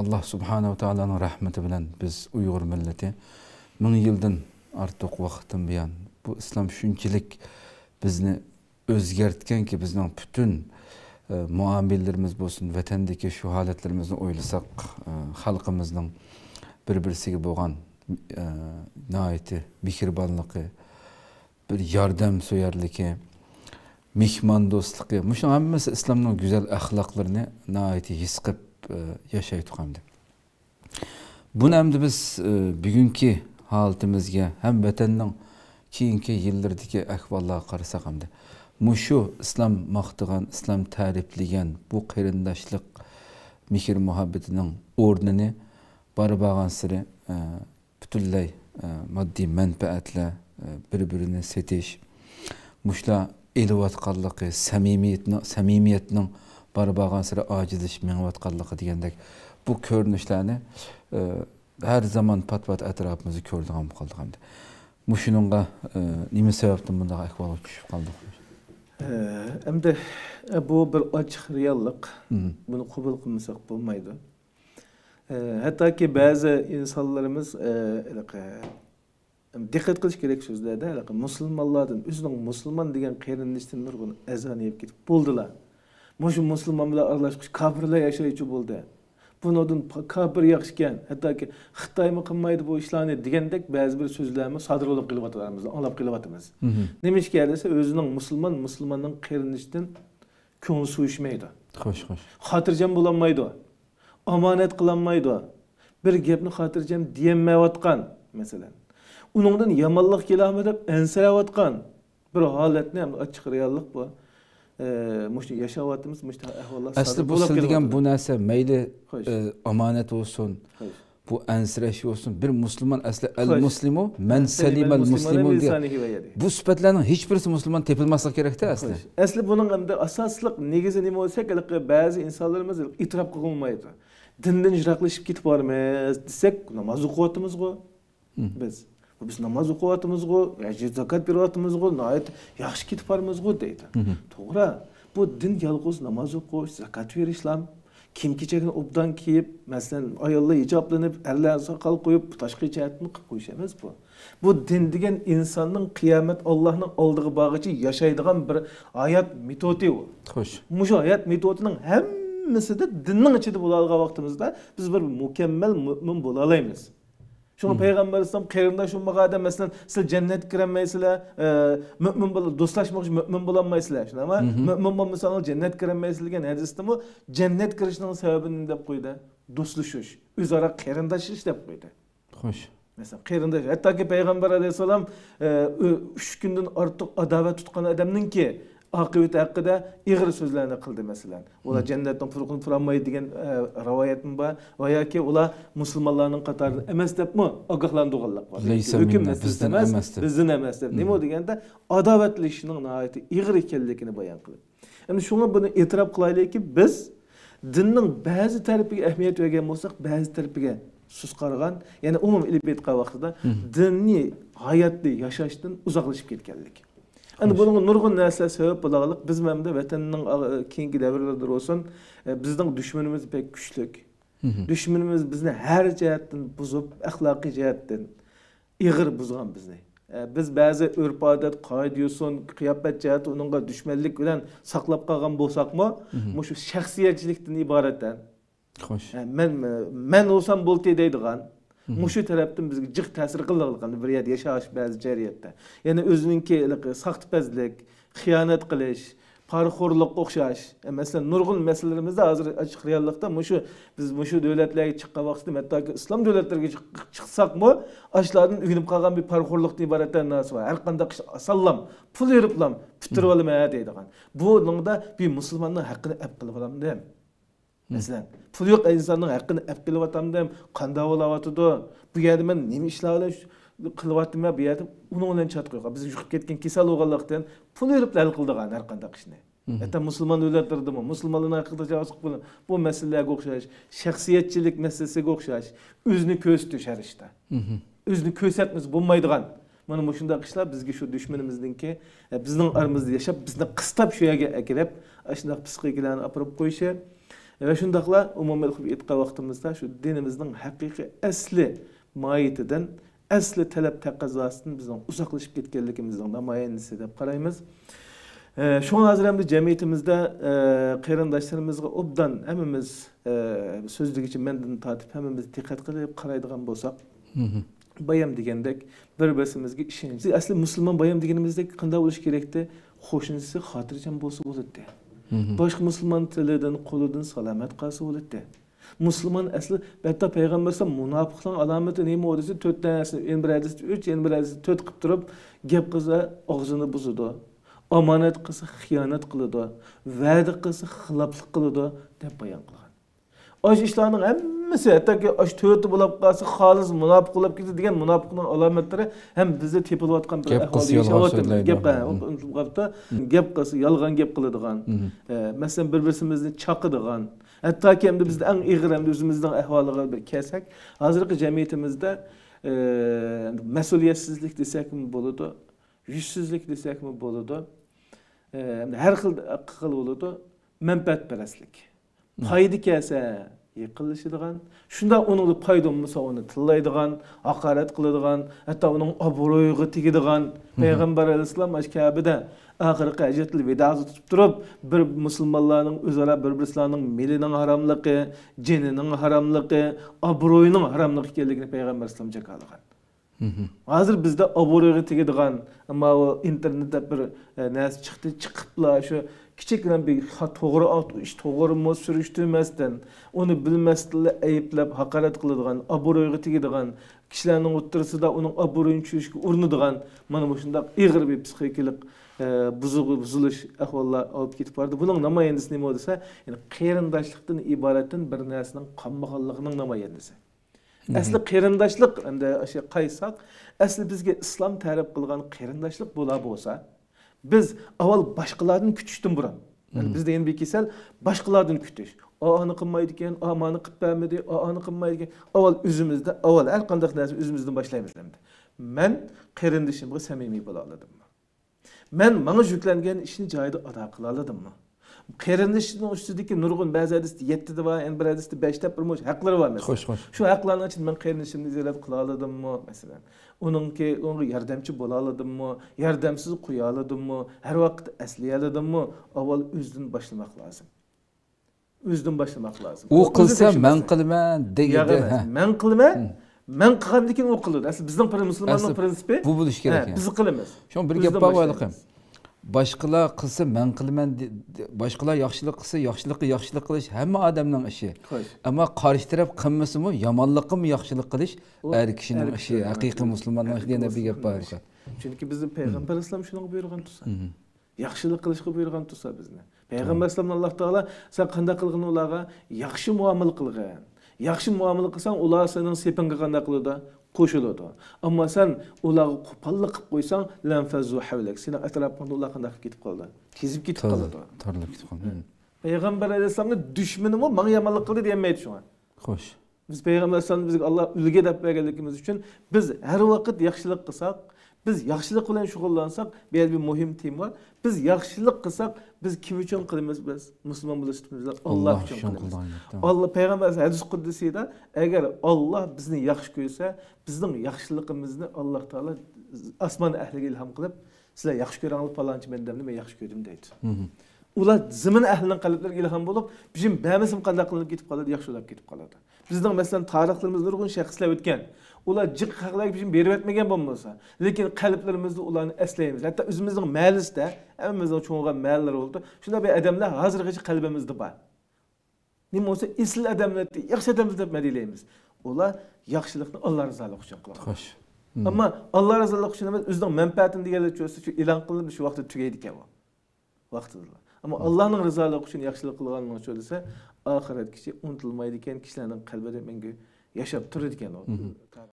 alloh subhanava taoloning rahmati bilan biz uyg'ur millati ming yildan ortiq vaqtdan buyon bu islom shunchalik bizni o'zgartganki bizning butun e, muomillarimiz bo'lsin vatandagi shu holatlarimizni o'ylasak e, xalqimizning bir birisiga bo'lgan e, nihoyatda mehribonligi bir yordam so'yarligi mehmon do'stligi shu hammasi islomning go'zal axloqlarini nihoyatda his qilib yashaydi hamda buni hamda biz bugungi holatimizga ham vatanning keyingi yillardagi ahvollarga qarasak hamda mushu islom maqtagan islom ta'riflagan bu qarindoshlik mehr muhabbatining o'rnini borib borgan siri e, butunlay e, moddiy manfaatlar e, bir birini setish borib borgan siri ojizlish mengayotganligi degandek bu ko'rinishlarni har zamon pat pat atrofimizda ko'radigan bo'lib qoldik hamda mushuningga nima sababdan bunday ahvolga tushib qoldik endi bu bir ochiq reallik buni qabul qilmasak bo'lmaydi hattoki ba'zi insonlarimiz diqqat qilish kerak so'zlarda musulmonlardan o'zining musulmon degan qarindoshdan nurg'un azon yeb ketib bo'ldilar musulmon bilan aralashqish kofirlar yashaychi bo'ldi bundan kafir yaxshi ekan hattoki xitoymi qilmaydi bu ishlarni degandek ba'zi bir so'zlarni sodir qilib qilyapmiz anglab qilyapmiz nima ishga desa o'zining musulmon musulmonning qarinishidan ko'ngli suyishmaydi xo'sh xo'sh xotirjam bo'lolmaydi omonat qilolmaydi bir gapni xotirjam deyolmayotgan masalan uningdan yomonlik keladimi deb ansirayotgan bir holatni ochiq reallik bu yashayapmiz mush ahvollar asli bu siz degan bu narsa mayli omonat bo'lsin bu ansirash bo'lsin bir musulmon asli al muslimu man salimal muslimu bu sifatlarning hech birisi musulmon tepilmasligi kerakda asli asli buning asosliq negizi nima bo'lsa ba'zi insonlarimiz e'tirof qilolmaydi dindan yiroqlashib ketib bormiz desak namoz o'qiyapmizku biz biz namoz o'qiyapmizku zakat beryapmizku yaxshi ketib bormizku deydi. To'g'ri. Bu din yolg'iz namoz o'qish zakat berishlam kiyim kechagini obdan kiyib masalan ayollar hijoblanib erlar soqol qo'yib tashqi jihatni qilib qo'yish emas bu. Bu din degan insonning qiyomat ollohning oldiga borg'icha yashaydigan bir hayot metodi u. Xo'sh. Shu hayot metodining hammasida dinning ichida bo'ladigan vaqtimizda biz bir mukammal mo'min bo'la olamiz Şunu Peygamber İslam qarindosh bo'lmagan masalan siz jannatga kirolmaysizlar mo'min bo'lib do'stlashmoqchi mo'min bo'lolmaysizlar shunaqami mo'min bo'lmasangiz jannatga kirolmaysiz degan hadisdami jannat kirishning sababini deb qo'ydi do'stlashish o'zaro qarindoshish deb qo'ydi xo'sh masalan qarindosh hattoki payg'ambar alayhissalom uch kundan ortiq adovat tutgan odamninki akıbeti hakkında ig'ir so'zlarni qildi masalan ular jannatdan furqini turolmaydi degan rivoyatim bor va yoki ular musulmonlarning qatorida emas debmi ogohlantirganlar bor hukm bizdan emas bizdan emas deb nima deganda adovatlashishning nihoyatda ig'ir ekanligini bayon qilib endi shunga buni e'tirof qilaylikki biz dinning ba'zi tarafiga ahamiyat bergan bo'lsak ba'zi tarafiga sus qaragan ya'ni umum ilib aytgan vaqtida dinni hayotni yashashdan uzoqlashib ketganlik Endi bunun nurgun narsa sebep bolagılık biz memde vatanning keyingi davrlarda olsun bizning düşmanımız pek güçlük. Düşmanımız bizni her cihatdan buzup, ahlaki cihatdan ig'ir buzgan bizni. biz ba'zi urf odat qoida yo'sin qiyofat jihati unga dushmanlik bilan saqlab qolgan bo'lsakmi shu shaxsiyatchilikdan iboratdan xo'sh man man bo'lsam bo'ldi deydigan mushu tarafdan bizga jiq ta'sir qiladigan bir yerda yashash ba'zi jarayatda ya'ni o'zininki saxtipazlik xiyonat qilish parxo'rlik o'xshash masalan nurg'un masalalarimizni hozir ochiq reallikda mushu biz mushu davlatlarga chiqqan vaqtda hattoki islom davlatlariga chiqsakmi ashlardan uynib qolgan bir parxo'rlikdan iboratdan narsa bor har qanday sallam pul yuriblam putirib olaman deydigan bu bir musulmonning haqqini ap qilib olamdi masalan pul yo'q insonning haqqini ap qilyapman deb qanday bo'lyotidi bu yerda man nima ishlar bilan qilyapman bu yerda uni bilan chat qo'ygan. Biz yuqib ketgan kasal bo'lganlikdan pul berib hal qildigan har qanday ishni hatta musulmon davlatlardami musulmonlarni haqida bu masalalarga o'xshash shaxsiyatchilik masalasiga o'xshash o'zini ko'rsatish har ishda. O'zini ko'rsatmasa bo'lmaydigan. Mana bu shunday ishlar bizga shu dushmanimizniki bizning aramizda yashab bizni qistab shu yerga kelib shunday psixikalarni olib qo'yishi va shundoqla umumiy qilib aytgan vaqtimizda shu dinimizning haqiqiy asli moyitidan asli talab taqozosidan bizning uzoqlashib ketganligimizning namoyandasi deb qaraymiz shunga hozir hamda jamiyatimizda e, qarindoshlarimizga obdan hammamiz e, so'zligicha mendan tortib hammamiz diqqat qilib qaraydigan bo'lsak bayam degandek bir birimizga ishonch asli musulmon bayam deganimizdek qanday bo'lishi kerakdi qo'shnisi xotirjam bo'lsa bo'ladi boshqa musulmon tilidan qo'lidan salomat qolsa bo'ladi musulmon asli hatto payg'ambar munofiqning alomati nima desa to'rtta narsa endi bir hadis uch endi bir hadis to'rt qilib turib gap qilsa og'zini buzadi omonat qilsa xiyonat qiladi va'da qilsa xiloflik qiladi deb bayon qilgan osh ishlarning hammasi hattoki osh to'rti bo'lib qolsa xolis munofiq bo'lib ketdi degan munofiqning alomatlari ham bizda tepilayotgan bir yolg'on so'zlaydi gap qilsa yolg'on gap qiladigan. Masalan bir birimizni chaqadigan hattoki endi bizda eng ig'ir endi o'zimizning ahvoliga bir kelsak hozirgi jamiyatimizda mas'uliyatsizlik desakmi bo'ladi yuzsizlik desakmi bo'ladi har xil xil bo'ladi manfaatparastlik. Foyda kelsa yiqilishadigan shunda uni foyda bo'lmasa uni tillaydigan haqorat qiladigan hatto uning obro'yiga tegadigan payg'ambar alayhissalom kabida oxirgi ajatli vidosi tutib turib bir musulmonlarning o'zaro bir birlarining milining haromligi jinining haromligi obro'yining haromligi ekanligini payg'ambar alayhissalom jakalagan hozir bizda obro'yga tegadigan ammo internetda bir narsa chiqdi chiqibla shu kichikgina bir to'g'ri ish to'g'rimi surishtirmasdan uni bilmasdan ayblab haqorat qiladigan obro'yga tegadigan kishilarning o'rtasida uning obro'yini tushirishga urinadigan mana bu shundoq ig'ir bir psixikalik buzilish ahvollar olib ketib bordi. Buning namoyandasi nima desa ya'ni qarindoshlikdan iboratdan bir narsaning qolmaganligining namoyandasi. Asli qarindoshlik endi o'sha qaytsak asli bizga islom ta'rif qilgan qarindoshlik bo'la bo'lsa biz avval boshqalardan kutishdan burun yani bizda endi bir kasal boshqalardan kutish ani qilmaydi ekan mani qilib bermadi ani qilmaydi ekan avval o'zimizda avval har qanday narsa o'zimizdan boshlaymiz endi man qarindoshimga samimiy bo'la oladimmi man manga yuklangan ishni joyida ado qila oladimmi qarindoshning ustidagi nurg'un ba'zi hadisda yettida bor endi bir hadisda beshta bir haqlari bor masalan xo'sh xo'sh shu haqlarni ichida man qarindoshimni ziyorat qila oladimmi masalan uningki unga yordamchi bo'la oladimmi yordamsiz qo'ya oladimmi har vaqt eslay oladimmi avval o'zidan boshlamoq lozim o'zidan boshlamoq lozim u qilsa man qilman deganda man qilman man qilgandan keyin u qiladi asli bizning musulmonning prinsipi bu bo'lishi kerak biz qilamiz shu bir gap bor boshqalar qilsa man qilaman boshqalar yaxshilik qilsa yaxshilikqa yaxshilik qilish hamma odamning ishi ammo qarshi taraf qilmasimi yomonlikqami yaxshilik qilish har kishining ishi haqiqiy musulmonning degan bir gap bor chunki bizni payg'ambar alayhisalom shunaqa buyurgan tursa yaxshilik qilishga buyurgan tursa bizni payg'ambar alayhisalom alloh taolo san qanday qilgin ularga yaxshi muomala qilgin yaxshi muomala qilsang ular sening sepingga qanday qiladi qo'shiladi. Ammo san ularga qo'pollik qilib qo'ysang lanfazu havlak. Seni atrofingda ular qanday qilib ketib qoldi? Kezib ketib qoladi. torilib ketib qoldi payg'ambar alayhissalomni dushmanimi manga yomonlik qildi demaydi shunga xo'sh. Biz payg'ambar alayhissalomni bizga alloh ulga deb berganligimiz uchun biz har vaqt yaxshilik qilsak biz yaxshilik bilan shug'ullansak bu yerda bir muhim tema bor biz yaxshilik qilsak biz kim uchun qilamiz biz? Musulmon bo'lishimiz olloh uchun qilamiz olloh payg'ambar hadis quddisiyda agar olloh bizni yaxshi ko'rsa bizning yaxshiligimizni alloh taolo osmon ahliga ilhom qilib sizlar yaxshi ko'ranglar palonchi bandamni men yaxshi ko'rdim deydi ular zimin ahlining qalblariga ilhom bo'lib bizim bamisim qanday qilinib ketib qoladi yaxshi bo'lib ketib qoladi bizning masalan tarixlarimiz nurg'un shaxslar o'tgan ular jiq haqlarga bizim berib etmagan bo'lmasa lekin qalblarimizda ularni eslaymiz hatto o'zimizning mahallesida hammamizning cho'ng'an mahallalar bo'ldi shunday bir odamlar hozirgacha qalbimizda bor nima bo'lsa esl odamlar yaxshi odamlar deb madiylaymiz ular yaxshilikni alloh rizoligi uchun qiladi xo'sh ammo alloh rizoligi uchun emas o'zining manfaatini deganlar shu e'lon qilinib shu vaqtda tugaydi ekan u vaqtida ammo allohning rizoligi uchun yaxshilik qilganini so'rasa oxiratgacha unutilmaydi ekan kishilarning qalbida menga yashab turadi ekan